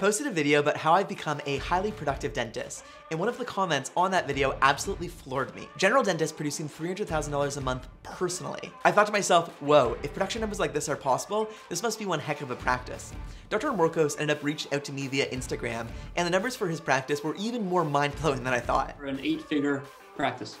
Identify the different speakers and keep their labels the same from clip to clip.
Speaker 1: posted a video about how I've become a highly productive dentist, and one of the comments on that video absolutely floored me. General dentist producing $300,000 a month personally. I thought to myself, whoa, if production numbers like this are possible, this must be one heck of a practice. Dr. Morkos ended up reaching out to me via Instagram, and the numbers for his practice were even more mind-blowing than I thought.
Speaker 2: For an eight-figure practice.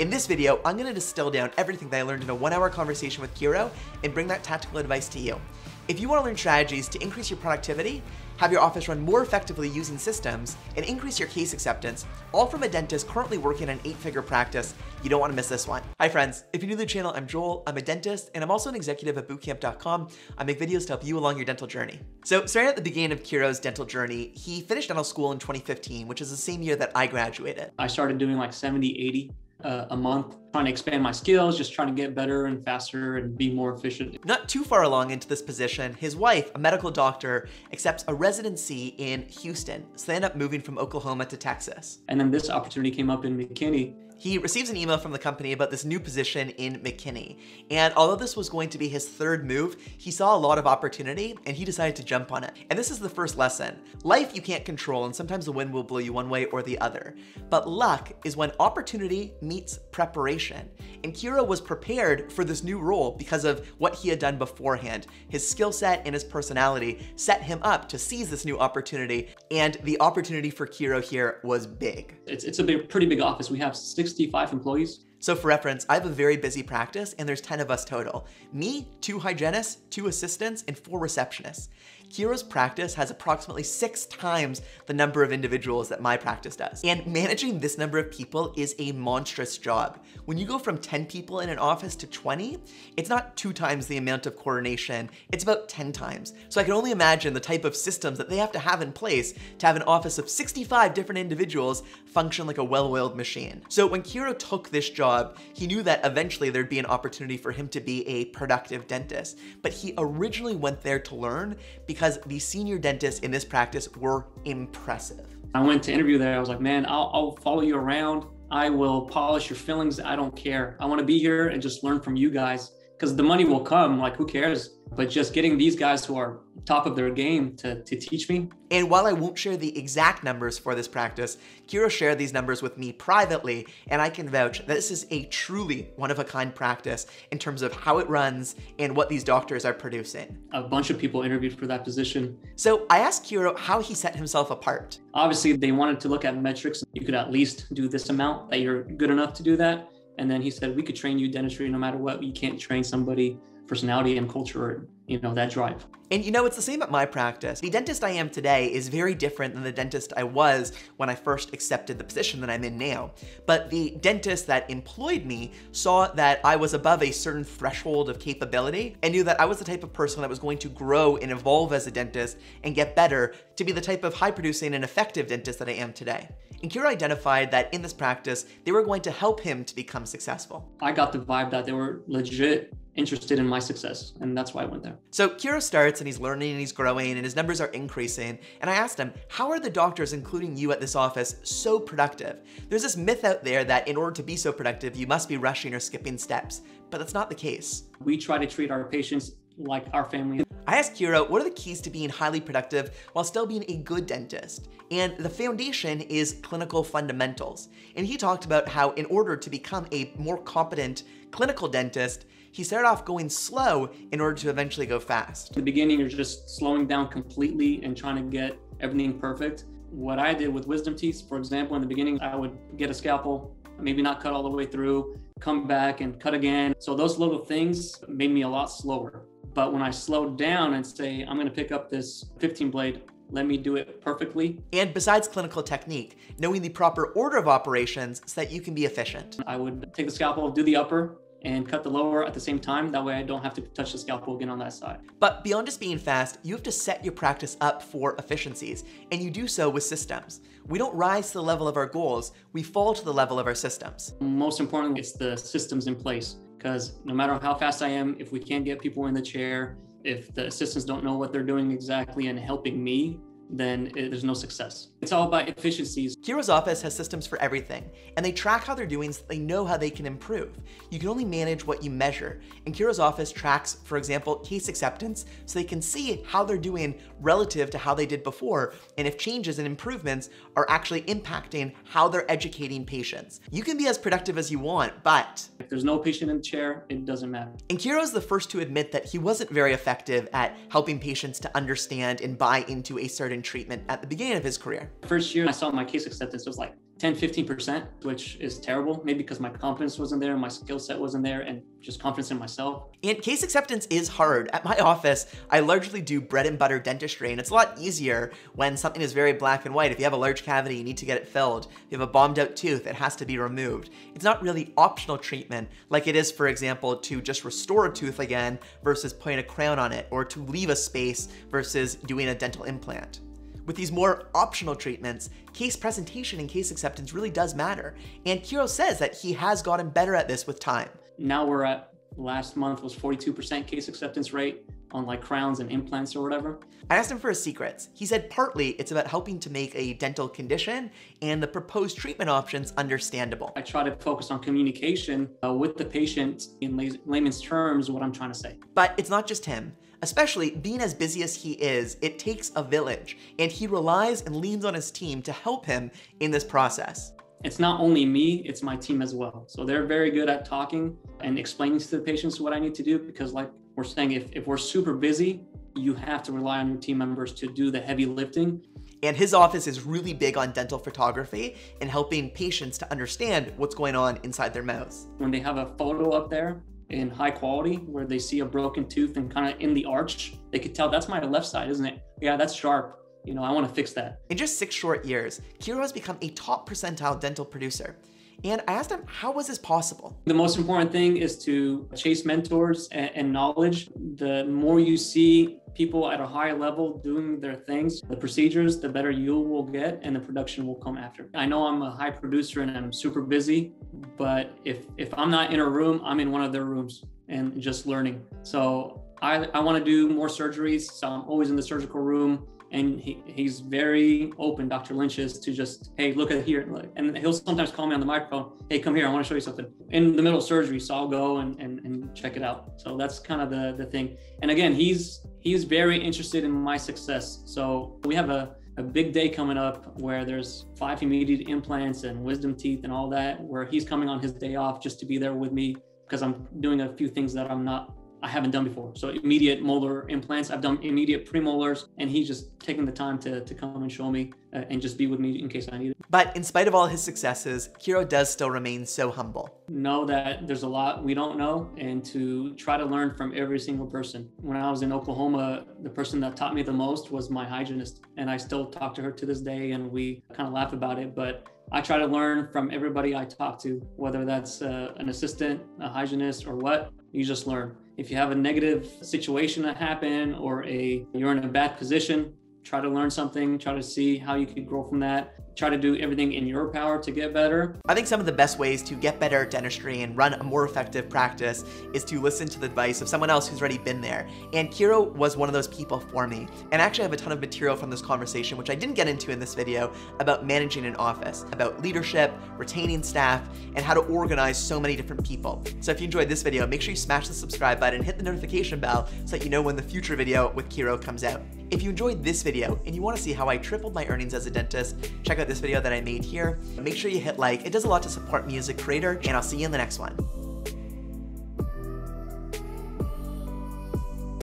Speaker 1: In this video, I'm gonna distill down everything that I learned in a one hour conversation with Kero and bring that tactical advice to you. If you wanna learn strategies to increase your productivity, have your office run more effectively using systems, and increase your case acceptance, all from a dentist currently working an eight-figure practice, you don't wanna miss this one. Hi friends, if you're new to the channel, I'm Joel, I'm a dentist, and I'm also an executive at bootcamp.com. I make videos to help you along your dental journey. So starting at the beginning of Kero's dental journey, he finished dental school in 2015, which is the same year that I graduated.
Speaker 2: I started doing like 70, 80 uh, a month, trying to expand my skills, just trying to get better and faster and be more efficient.
Speaker 1: Not too far along into this position, his wife, a medical doctor, accepts a residency in Houston. So they end up moving from Oklahoma to Texas.
Speaker 2: And then this opportunity came up in McKinney
Speaker 1: he receives an email from the company about this new position in McKinney. And although this was going to be his third move, he saw a lot of opportunity and he decided to jump on it. And this is the first lesson. Life you can't control and sometimes the wind will blow you one way or the other. But luck is when opportunity meets preparation. And Kero was prepared for this new role because of what he had done beforehand. His skill set and his personality set him up to seize this new opportunity. And the opportunity for Kero here was big.
Speaker 2: It's, it's a big, pretty big office. We have six 65 employees.
Speaker 1: So for reference, I have a very busy practice and there's 10 of us total. Me, two hygienists, two assistants, and four receptionists. Kero's practice has approximately six times the number of individuals that my practice does. And managing this number of people is a monstrous job. When you go from 10 people in an office to 20, it's not two times the amount of coordination, it's about 10 times. So I can only imagine the type of systems that they have to have in place to have an office of 65 different individuals function like a well-oiled machine. So when Kero took this job, he knew that eventually there'd be an opportunity for him to be a productive dentist. But he originally went there to learn because because the senior dentists in this practice were impressive.
Speaker 2: I went to interview there. I was like, man, I'll, I'll follow you around. I will polish your fillings. I don't care. I want to be here and just learn from you guys because the money will come. Like, who cares? But just getting these guys who are top of their game to, to teach me.
Speaker 1: And while I won't share the exact numbers for this practice, Kero shared these numbers with me privately, and I can vouch that this is a truly one-of-a-kind practice in terms of how it runs and what these doctors are producing.
Speaker 2: A bunch of people interviewed for that position.
Speaker 1: So I asked Kero how he set himself apart.
Speaker 2: Obviously, they wanted to look at metrics. You could at least do this amount, that you're good enough to do that. And then he said, we could train you dentistry no matter what. You can't train somebody personality and culture you know that drive.
Speaker 1: And you know it's the same at my practice. The dentist i am today is very different than the dentist i was when i first accepted the position that i'm in now. But the dentist that employed me saw that i was above a certain threshold of capability and knew that i was the type of person that was going to grow and evolve as a dentist and get better to be the type of high producing and effective dentist that i am today. And Kero identified that in this practice, they were going to help him to become successful.
Speaker 2: I got the vibe that they were legit interested in my success and that's why I went there.
Speaker 1: So Kero starts and he's learning and he's growing and his numbers are increasing and I asked him, how are the doctors, including you at this office, so productive? There's this myth out there that in order to be so productive, you must be rushing or skipping steps, but that's not the case.
Speaker 2: We try to treat our patients like our family.
Speaker 1: I asked Kero, what are the keys to being highly productive while still being a good dentist? And the foundation is clinical fundamentals. And he talked about how in order to become a more competent clinical dentist, he started off going slow in order to eventually go fast.
Speaker 2: In the beginning, you're just slowing down completely and trying to get everything perfect. What I did with wisdom teeth, for example, in the beginning, I would get a scalpel, maybe not cut all the way through, come back and cut again. So those little things made me a lot slower. But when I slowed down and say, I'm gonna pick up this 15 blade, let me do it perfectly.
Speaker 1: And besides clinical technique, knowing the proper order of operations so that you can be efficient.
Speaker 2: I would take the scalpel, do the upper, and cut the lower at the same time. That way I don't have to touch the scalpel again on that side.
Speaker 1: But beyond just being fast, you have to set your practice up for efficiencies, and you do so with systems. We don't rise to the level of our goals, we fall to the level of our systems.
Speaker 2: Most importantly, it's the systems in place, because no matter how fast I am, if we can't get people in the chair, if the assistants don't know what they're doing exactly and helping me, then it, there's no success. It's all about efficiencies.
Speaker 1: Kero's office has systems for everything, and they track how they're doing so they know how they can improve. You can only manage what you measure, and Kero's office tracks, for example, case acceptance so they can see how they're doing relative to how they did before, and if changes and improvements are actually impacting how they're educating patients. You can be as productive as you want, but
Speaker 2: if there's no patient in the chair, it doesn't matter.
Speaker 1: And Kero's the first to admit that he wasn't very effective at helping patients to understand and buy into a certain treatment at the beginning of his career.
Speaker 2: First year I saw my case acceptance was like 10, 15%, which is terrible. Maybe because my confidence wasn't there, my skill set wasn't there, and just confidence in myself.
Speaker 1: And case acceptance is hard. At my office, I largely do bread and butter dentistry, and it's a lot easier when something is very black and white. If you have a large cavity, you need to get it filled. If you have a bombed out tooth, it has to be removed. It's not really optional treatment like it is, for example, to just restore a tooth again versus putting a crown on it, or to leave a space versus doing a dental implant. With these more optional treatments, case presentation and case acceptance really does matter. And Kero says that he has gotten better at this with time.
Speaker 2: Now we're at last month was 42% case acceptance rate on like crowns and implants or whatever.
Speaker 1: I asked him for his secrets. He said partly it's about helping to make a dental condition and the proposed treatment options understandable.
Speaker 2: I try to focus on communication uh, with the patient in layman's terms what I'm trying to say.
Speaker 1: But it's not just him. Especially being as busy as he is, it takes a village, and he relies and leans on his team to help him in this process.
Speaker 2: It's not only me, it's my team as well. So they're very good at talking and explaining to the patients what I need to do because, like we're saying, if, if we're super busy, you have to rely on your team members to do the heavy lifting.
Speaker 1: And his office is really big on dental photography and helping patients to understand what's going on inside their mouths.
Speaker 2: When they have a photo up there, in high quality where they see a broken tooth and kind of in the arch, they could tell that's my left side, isn't it? Yeah, that's sharp. You know, I want to fix that.
Speaker 1: In just six short years, Kero has become a top percentile dental producer. And I asked him, how was this possible?
Speaker 2: The most important thing is to chase mentors and, and, knowledge. The more you see people at a higher level doing their things, the procedures, the better you will get and the production will come after. I know I'm a high producer and I'm super busy, but if, if I'm not in a room, I'm in one of their rooms and just learning. So I, I want to do more surgeries. So I'm always in the surgical room and he, he's very open dr lynch is to just hey look at here and he'll sometimes call me on the microphone hey come here i want to show you something. In the middle of surgery so i'll go and, and, and check it out. So that's kind of the, the thing. And again he's he's very interested in my success. So we have a, a big day coming up where there's five immediate implants and wisdom teeth and all that where he's coming on his day off just to be there with me because i'm doing a few things that i'm not I haven't done before. So immediate molar implants, I've done immediate premolars, and he's just taking the time to, to come and show me uh, and just be with me in case I need it.
Speaker 1: But in spite of all his successes, Kero does still remain so humble.
Speaker 2: Know that there's a lot we don't know and to try to learn from every single person. When I was in Oklahoma, the person that taught me the most was my hygienist. And I still talk to her to this day and we kind of laugh about it. But I try to learn from everybody I talk to, whether that's uh, an assistant, a hygienist, or what, you just learn. If you have a negative situation that happen or a you're in a bad position, try to learn something, try to see how you could grow from that try to do everything in your power to get better.
Speaker 1: I think some of the best ways to get better at dentistry and run a more effective practice is to listen to the advice of someone else who's already been there. And Kero was one of those people for me. And I actually have a ton of material from this conversation, which I didn't get into in this video, about managing an office, about leadership, retaining staff, and how to organize so many different people. So if you enjoyed this video, make sure you smash the subscribe button hit the notification bell so that you know when the future video with Kero comes out. If you enjoyed this video and you want to see how I tripled my earnings as a dentist, check out this video that I made here. Make sure you hit like, it does a lot to support me as a creator, and I'll see you in the next one.